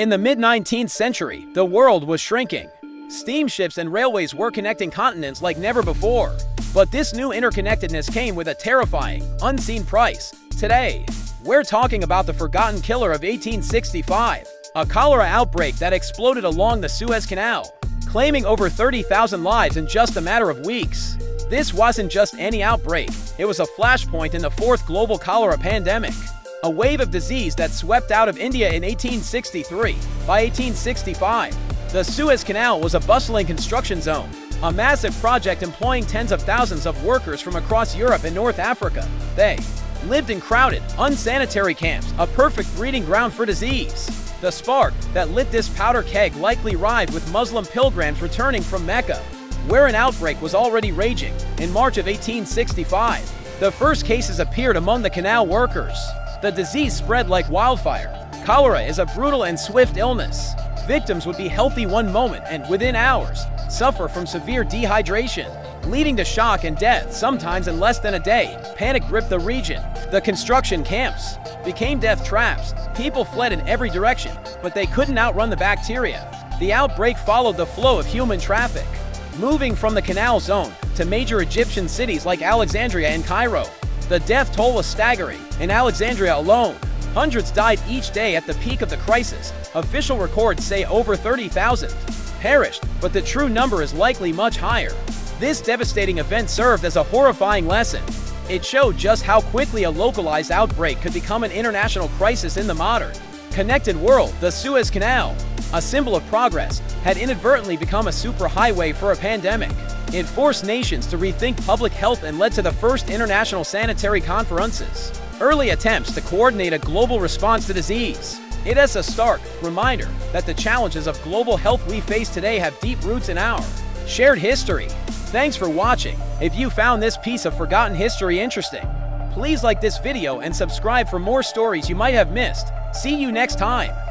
In the mid-19th century, the world was shrinking. Steamships and railways were connecting continents like never before. But this new interconnectedness came with a terrifying, unseen price. Today, we're talking about the forgotten killer of 1865, a cholera outbreak that exploded along the Suez Canal, claiming over 30,000 lives in just a matter of weeks. This wasn't just any outbreak, it was a flashpoint in the fourth global cholera pandemic a wave of disease that swept out of India in 1863. By 1865, the Suez Canal was a bustling construction zone, a massive project employing tens of thousands of workers from across Europe and North Africa. They lived in crowded, unsanitary camps, a perfect breeding ground for disease. The spark that lit this powder keg likely arrived with Muslim pilgrims returning from Mecca, where an outbreak was already raging. In March of 1865, the first cases appeared among the canal workers. The disease spread like wildfire. Cholera is a brutal and swift illness. Victims would be healthy one moment and, within hours, suffer from severe dehydration, leading to shock and death, sometimes in less than a day. Panic gripped the region. The construction camps became death traps. People fled in every direction, but they couldn't outrun the bacteria. The outbreak followed the flow of human traffic, moving from the canal zone to major Egyptian cities like Alexandria and Cairo. The death toll was staggering. In Alexandria alone, hundreds died each day at the peak of the crisis. Official records say over 30,000 perished, but the true number is likely much higher. This devastating event served as a horrifying lesson. It showed just how quickly a localized outbreak could become an international crisis in the modern, connected world. The Suez Canal, a symbol of progress, had inadvertently become a superhighway for a pandemic. It forced nations to rethink public health and led to the first international sanitary conferences. Early attempts to coordinate a global response to disease. It is a stark reminder that the challenges of global health we face today have deep roots in our shared history. Thanks for watching. If you found this piece of forgotten history interesting, please like this video and subscribe for more stories you might have missed. See you next time.